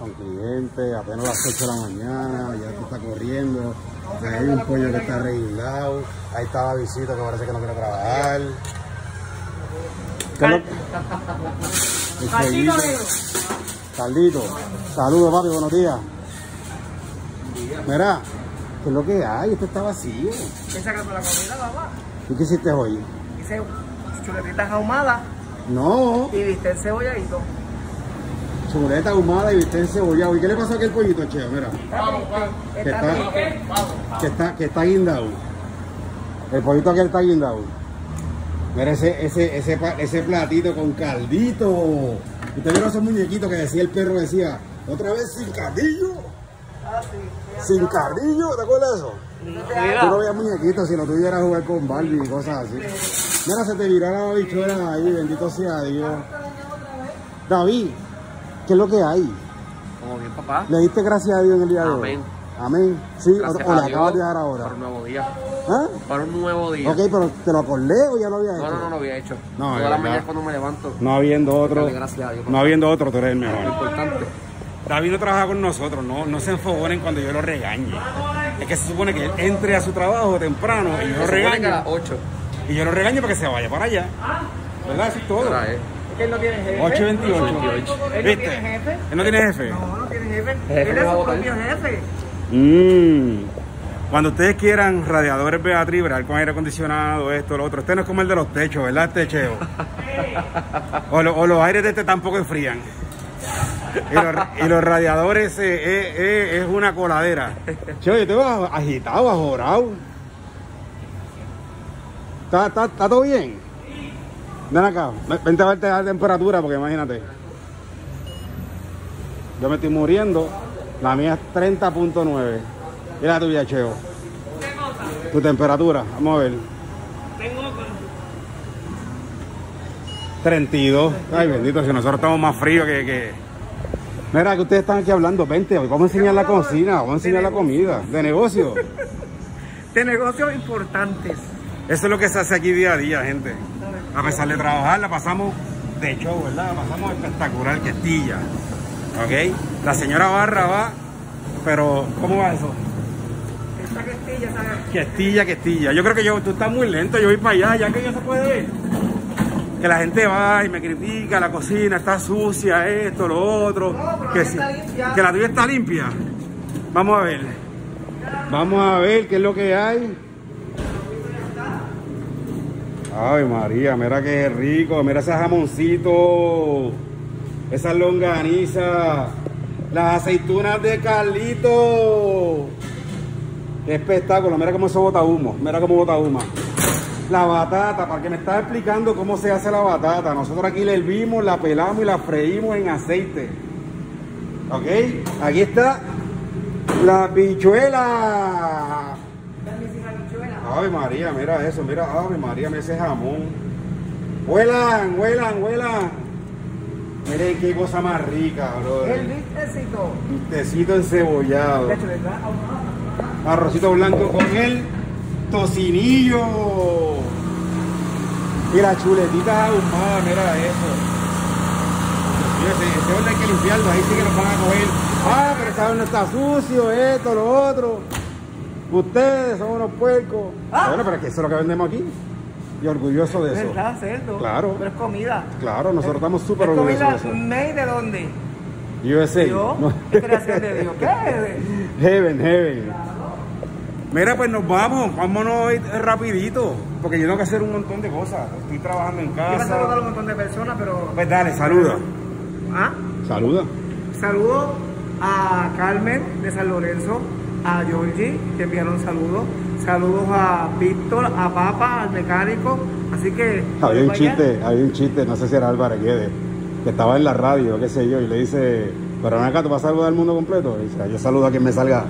con clientes, apenas las 8 de la mañana, ya tú está corriendo. Ahí hay un pollo que está arreglado. Ahí está la visita que parece que no quiere trabajar. ¿Qué es lo- El Caldito fueguito. negro. Caldito. Saludos, papi, buenos días. Mira, ¿qué es lo que hay? Esto está vacío. ¿Qué sacando la comida, papá? ¿Y qué hiciste hoy? Hice chuletitas ahumadas No, y viste el cebolladito. Chuleta ahumada y bistec encebollado. ¿Y qué le pasó a aquel pollito, Cheo? Mira, Está ¿Qué triste. tal? Está que está, que está guindado. El pollito aquel está guindado. Mira ese, ese, ese, ese platito con caldito. ¿Usted vieron esos muñequitos que decía el perro? Decía, otra vez sin cardillo. Ah, sí. Sin cardillo, ¿te acuerdas de eso? Tú no veías muñequitos si lo tuviera jugar con Barbie y cosas así. Mira, se te viró la bichuela ahí, bendito sea Dios. David, ¿qué es lo que hay? Como bien, papá. ¿Le diste gracias a Dios en el día de hoy? Amén. Amén. Sí, o, Gracias o a le Dios acabas de dar ahora. Para un nuevo día. ¿Ah? Para un nuevo día. Ok, pero ¿te lo acordé o ya lo había hecho? No, no, no lo había hecho. No, Todas las mañanas cuando me levanto. No habiendo otro. Gracias a Dios. No habiendo otro, tú eres el mejor. Importante. David no trabaja con nosotros, no, no se enfogonen cuando yo lo regañe. Es que se supone que él entre a su trabajo temprano y yo lo Se a regaño. las 8. Y yo lo regaño para que se vaya para allá. ¿Verdad? Eso es todo. Que él no tiene jefe. 828. Él no ¿Viste? tiene jefe. Él no tiene jefe. No, no tiene jefe. Jefe Él es su propio jefe. Mm. Cuando ustedes quieran radiadores Beatriz, bregar con aire acondicionado, esto, lo otro. Este no es como el de los techos, ¿verdad? Este cheo. O, lo- o los aires de este tampoco enfrían. Y los, y los radiadores eh, eh, eh, es una coladera. Cheo, yo te veo agitado, ajorado. ¿Está, está, está todo bien? Ven acá, ven- vente a verte la temperatura porque imagínate. Yo me estoy muriendo. La mía es 30.9. ¿Y la tuya, Cheo? Tu temperatura, vamos a ver. Tengo con 32. Ay, bendito, si nosotros estamos más fríos que, que... Mira, que ustedes están aquí hablando. Vente, vamos a enseñar la cocina, vamos a enseñar la comida. De negocio. de negocios importantes. Eso es lo que se hace aquí día a día, gente. A pesar de trabajar, la pasamos de show, ¿verdad? La pasamos espectacular, que estilla. ¿Ok? La señora Barra va, pero ¿cómo va eso? Esta questilla, ¿sabes? Que estilla, que estilla. Yo creo que yo, tú estás muy lento, yo voy para allá, ya que ya se puede ver. Que la gente va y me critica, la cocina está sucia, esto, lo otro. No, pero la que, está limpia. que la tuya está limpia. Vamos a ver. Vamos a ver qué es lo que hay. Ay, María, mira qué rico. Mira ese jamoncito. Esa longaniza. Las aceitunas de Carlito. Qué espectáculo. Mira cómo eso bota humo. Mira cómo bota humo. La batata, para que me estás explicando cómo se hace la batata. Nosotros aquí la hervimos, la pelamos y la freímos en aceite. ¿Ok? Aquí está la bichuela. Ave María, mira eso, mira, Ave María, mira ese jamón. Huelan, huelan, huelan. Miren qué cosa más rica, El brother. vistecito. Tecito encebollado. Arrocito blanco con el tocinillo. Y la chuletita ahumada, mira eso. Mío, ese, horno hay que limpiarlo, ahí sí que lo van a coger. Ah, pero ese horno está sucio, esto, lo otro. Ustedes son unos puercos. Ah. Bueno, pero es que eso es lo que vendemos aquí. Y orgulloso de eso. ¿Verdad, cerdo? Claro. Pero es comida. Claro, nosotros estamos súper ¿Es orgullosos comida de eso. made de dónde? USA. No. ¿Qué creación de Dios? ¿Qué? Heaven, heaven. Mira, pues nos vamos, vámonos hoy rapidito, porque yo tengo que hacer un montón de cosas. Estoy trabajando en Iba a saludar a un casa. montón de personas, pero... Pues dale, saluda. ¿Ah? Saluda. Saludo a Carmen de San Lorenzo, a Georgie, que enviaron saludos. Saludos a Víctor, a Papa, al mecánico. Así que. Había un chiste, había un chiste, no sé si era Álvarez Guedes, que estaba en la radio, qué sé yo, y le dice, pero acá, ¿tú vas a saludar al mundo completo? Y dice, yo saludo a quien me salga.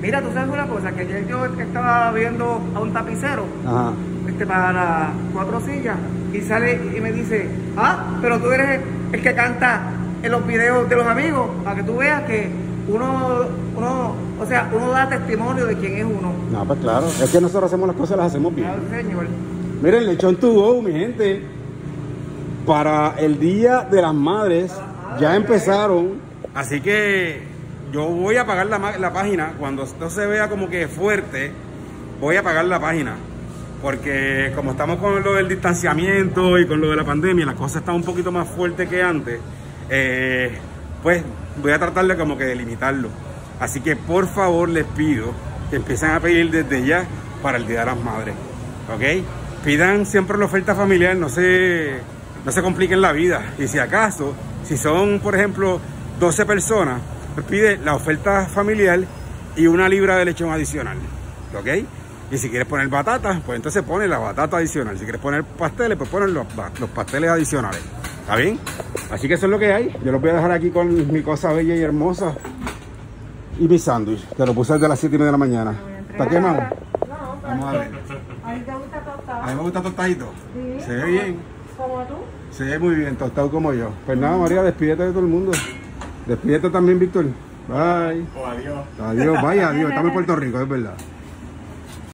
Mira, tú sabes una cosa, que ayer yo estaba viendo a un tapicero Ajá. este, para cuatro sillas y sale y me dice, ah, pero tú eres el que canta en los videos de los amigos, para que tú veas que uno, uno, o sea, uno da testimonio de quién es uno. No, pues claro, es que nosotros hacemos las cosas, las hacemos bien. Al Señor. Miren, lechón to go, mi gente. Para el Día de las Madres ya empezaron Así que yo voy a apagar la, ma- la página. Cuando esto se vea como que fuerte, voy a apagar la página. Porque como estamos con lo del distanciamiento y con lo de la pandemia, la cosa está un poquito más fuerte que antes, eh, pues voy a tratar de como que de limitarlo. Así que por favor les pido que empiecen a pedir desde ya para el Día de las Madres. ¿Ok? Pidan siempre la oferta familiar, no se, no se compliquen la vida. Y si acaso, si son, por ejemplo, 12 personas, pues pide la oferta familiar y una libra de lechón adicional. ¿Ok? Y si quieres poner batatas, pues entonces pone la batata adicional. Si quieres poner pasteles, pues ponen los pasteles adicionales. ¿Está bien? Así que eso es lo que hay. Yo los voy a dejar aquí con mi cosa bella y hermosa. Y mi sándwich, que lo puse desde las 7 y media de la mañana. ¿Está quemado? No, Vamos a ver. A mí te gusta tostado. A mí me gusta tostadito. Sí. Se ve bien. Como tú. Se ve muy bien, tostado como yo. Pues nada, María, despídete de todo el mundo. Despídete también, Víctor. Bye. O adiós. Adiós, vaya, adiós. Estamos en Puerto Rico, es verdad.